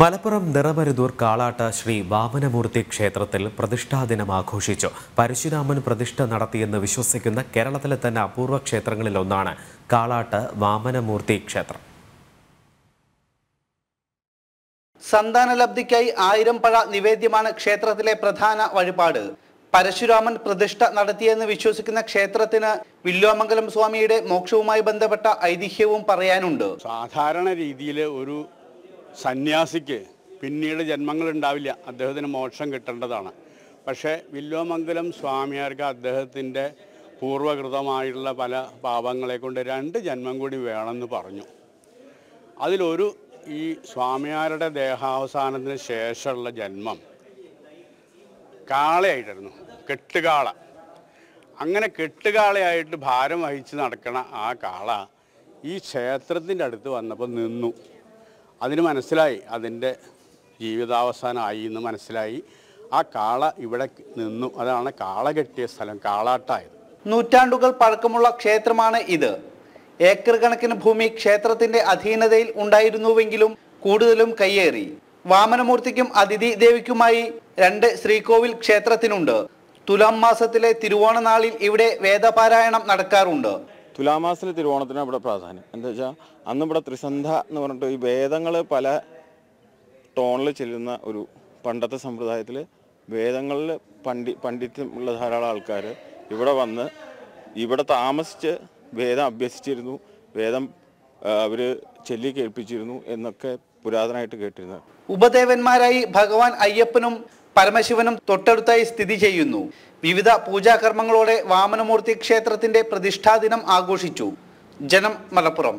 മലപ്പുറം നിറമരുതൂർ കാളാട്ട ശ്രീ വാമനമൂർത്തി ക്ഷേത്രത്തിൽ പ്രതിഷ്ഠാ ദിനം ആഘോഷിച്ചു. പരശുരാമൻ പ്രതിഷ്ഠ നടത്തിയെന്ന് വിശ്വസിക്കുന്ന കേരളത്തിലെ തന്നെ അപൂർവ ക്ഷേത്രങ്ങളിലൊന്നാണ് കാളാട്ട് വാമനമൂർത്തി ക്ഷേത്രം. സന്താനലബ്ധിക്കായി ആയിരം പഴ നിവേദ്യമാണ് ക്ഷേത്രത്തിലെ പ്രധാന വഴിപാട്. പരശുരാമൻ പ്രതിഷ്ഠ നടത്തിയെന്ന് വിശ്വസിക്കുന്ന ക്ഷേത്രത്തിന് വില്ലോമംഗലം സ്വാമിയുടെ മോക്ഷവുമായി ബന്ധപ്പെട്ട ഐതിഹ്യവും പറയാനുണ്ട്. സാധാരണ രീതിയിൽ ഒരു സന്യാസിക്ക് പിന്നീട് ജന്മങ്ങൾ ഉണ്ടാവില്ല അദ്ദേഹത്തിന് മോക്ഷം കിട്ടേണ്ടതാണ്. പക്ഷേ വില്വമംഗലം സ്വാമിയാർക്ക് അദ്ദേഹത്തിന്റെ പൂർവകൃതമായിട്ടുള്ള പല പാപങ്ങളെ കൊണ്ട് രണ്ട് ജന്മം കൂടി വേണമെന്ന് പറഞ്ഞു. അതിലൊരു ഈ സ്വാമിയാരുടെ ദേഹാവസാനത്തിന് ശേഷമുള്ള ജന്മം കാളയായിട്ടായിരുന്നു. കെട്ടുകാള. അങ്ങനെ കെട്ടുകാളയായിട്ട് ഭാരം വഹിച്ച് നടക്കണ ആ കാള ഈ ക്ഷേത്രത്തിന്റെ അടുത്ത് വന്നപ്പോൾ നിന്നു. അതിന് മനസ്സിലായി. അതിന്റെ ജീവിതാവസാനമായി എന്ന് മനസ്സിലായി. ആ കാള ഇവിടെ നിന്നു. അതാണ് കാള കെട്ടിയ സ്ഥലം കാളാട്ടായത്. നൂറ്റാണ്ടുകൾ പഴക്കമുള്ള ക്ഷേത്രമാണ് ഇത്. ഏക്കർ കണക്കിന് ഭൂമി ക്ഷേത്രത്തിന്റെ അധീനതയിൽ ഉണ്ടായിരുന്നുവെങ്കിലും കൂടുതലും കയ്യേറി. വാമനമൂർത്തിക്കും അതിഥി ദേവിക്കുമായി രണ്ട് ശ്രീകോവിൽ ക്ഷേത്രത്തിനുണ്ട്. തുലാം മാസത്തിലെ തിരുവോണ നാളിൽ ഇവിടെ വേദപാരായണം നടക്കാറുണ്ട്. തുലാമാസത്തിലെ തിരുവോണത്തിനാണ് ഇവിടെ പ്രാധാന്യം. എന്താ വെച്ചാൽ അന്ന് ഇവിടെ ത്രിസന്ധ എന്ന് പറഞ്ഞിട്ട് ഈ വേദങ്ങൾ പല ടോണിൽ ചെല്ലുന്ന ഒരു പണ്ടത്തെ സമ്പ്രദായത്തിൽ വേദങ്ങളിൽ പണ്ഡി പണ്ഡിത്യമുള്ള ധാരാളം ആൾക്കാർ ഇവിടെ വന്ന് ഇവിടെ താമസിച്ച് വേദം അഭ്യസിച്ചിരുന്നു വേദം അവർ ചൊല്ലി കേൾപ്പിച്ചിരുന്നു എന്നൊക്കെ പുരാതനമായിട്ട് കേട്ടിരുന്നത്. ഉപദേവന്മാരായി ഭഗവാൻ അയ്യപ്പനും പരമശിവനും തൊട്ടടുത്തായി സ്ഥിതി ചെയ്യുന്നു. വിവിധ പൂജാകർമ്മങ്ങളോടെ വാമനമൂർത്തി ക്ഷേത്രത്തിന്റെ പ്രതിഷ്ഠാദിനം ആഘോഷിച്ചു. ജനം മലപ്പുറം.